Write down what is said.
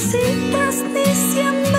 te miente